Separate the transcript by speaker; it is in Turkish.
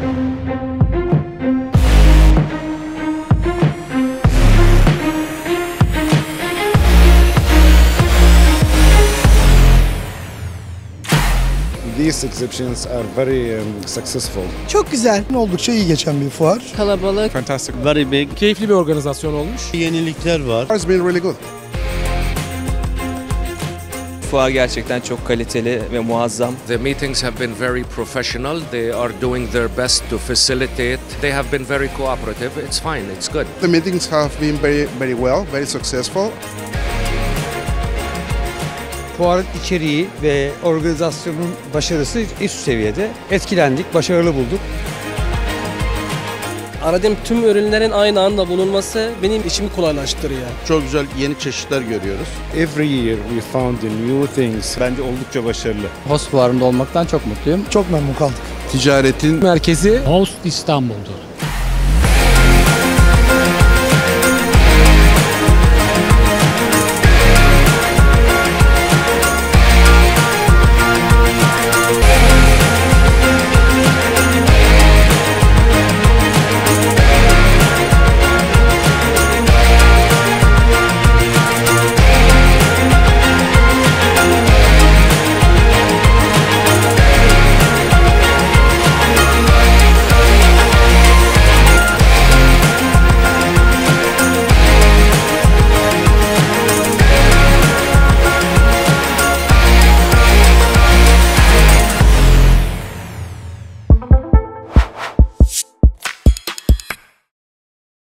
Speaker 1: These exhibitions are very um, successful.
Speaker 2: Çok güzel. Oldukça iyi geçen bir fuar.
Speaker 3: Kalabalık.
Speaker 1: Fantastic.
Speaker 4: Very big.
Speaker 5: Keyifli bir organizasyon olmuş.
Speaker 4: Yenilikler var.
Speaker 1: It's been really good.
Speaker 6: Fuar gerçekten çok kaliteli ve muazzam.
Speaker 7: The meetings have been very professional. They are doing their best to facilitate. They have been very cooperative. It's fine. It's good.
Speaker 8: The meetings have been very, very well, very successful.
Speaker 9: Fuarın içeriği ve organizasyonun başarısı üst seviyede. Etkilendik, başarılı bulduk.
Speaker 3: Aradığım tüm ürünlerin aynı anda bulunması benim işimi kolaylaştırıyor.
Speaker 4: Çok güzel yeni çeşitler görüyoruz.
Speaker 1: Every year we found new things.
Speaker 4: Bence oldukça başarılı.
Speaker 9: Host fuarında olmaktan çok mutluyum.
Speaker 2: Çok memnun kaldık.
Speaker 4: Ticaretin
Speaker 5: Merkezi
Speaker 10: Host İstanbul'dur.